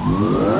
Whoa.